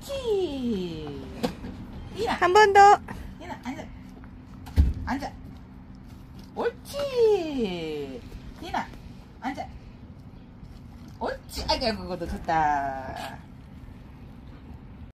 옳지. 한 번 더. 이나 앉아. 앉아. 옳지. 이나 앉아. 옳지. 아이고, 아이고, 그것도 좋다.